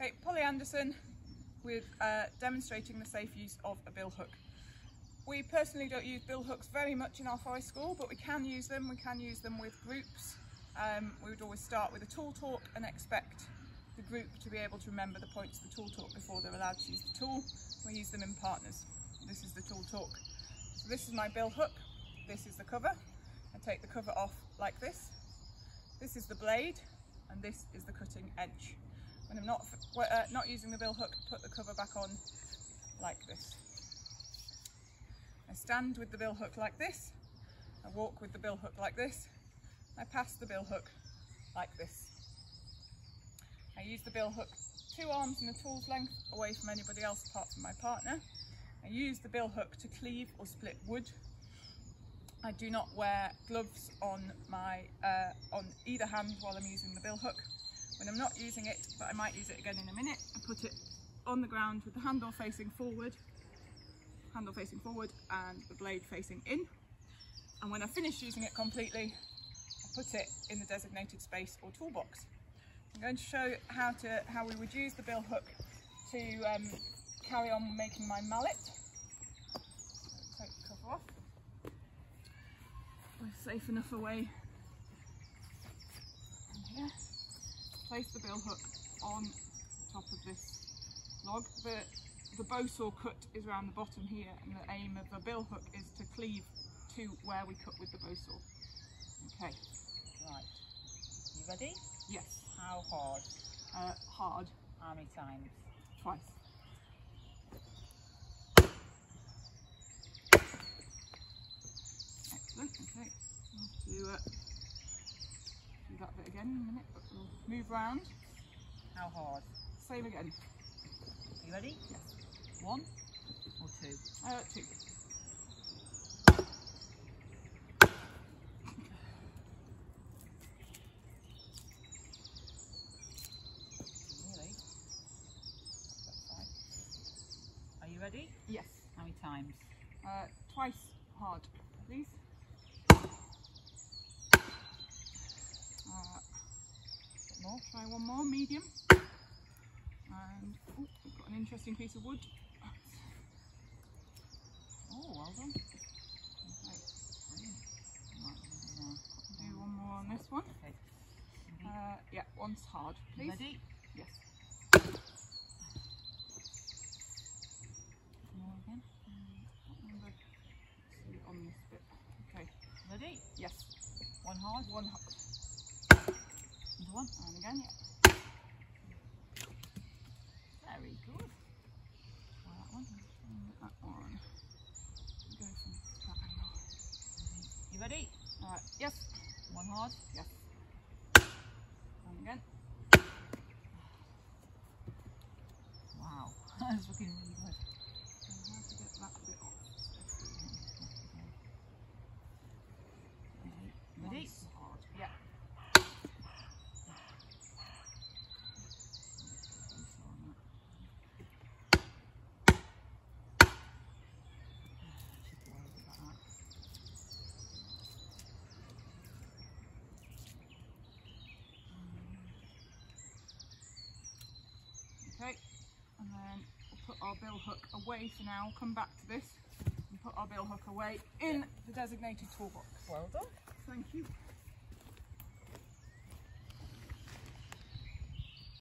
Okay, Polly Anderson with uh, demonstrating the safe use of a bill hook. We personally don't use bill hooks very much in our high school, but we can use them. We can use them with groups. Um, we would always start with a tool talk and expect the group to be able to remember the points of the tool talk before they're allowed to use the tool. We use them in partners. This is the tool talk. So this is my bill hook. This is the cover. I take the cover off like this. This is the blade and this is the cutting edge. When I'm not, uh, not using the bill hook, put the cover back on like this. I stand with the bill hook like this, I walk with the bill hook like this, I pass the bill hook like this. I use the bill hook two arms and a tool's length away from anybody else apart from my partner. I use the bill hook to cleave or split wood. I do not wear gloves on my uh, on either hand while I'm using the bill hook. When I'm not using it, but I might use it again in a minute, I put it on the ground with the handle facing forward handle facing forward and the blade facing in. And when I finish using it completely, I put it in the designated space or toolbox. I'm going to show how to how we would use the bill hook to um, carry on making my mallet. Take the cover off. We're safe enough away. And here, place the bill hook on top of this log. The the bow saw cut is around the bottom here and the aim of the bill hook is to cleave to where we cut with the bow saw. Okay. Right. You ready? Yes. How hard? Uh, hard. How many times? Twice. Excellent. Okay. Have to uh, do that bit again in a minute, move round. How hard? Same again. Are you ready? Yes. One or two? Uh, two. Really? Are you ready? Yes. How many times? Uh, twice hard, please. Uh, bit more. Try one more, medium. And oh, we've got an interesting piece of wood. Oh, well done. Okay, Brilliant. Right, do one more on this one. Uh, yeah, one's hard, please. ready? Yes. More again. On this bit. Okay. Ready? Yes. One hard. One hard. One. And again, yeah. Very good. Try that one. That one. Go from that angle. You ready? Uh, yes. One hard. Yes. And again. Wow. That's looking really good. And how to get that bit off. Ready? Once hard. Yeah. Okay. And then we'll put our bill hook away for now. Come back to this and put our bill hook away in the designated toolbox. Well done. Thank you.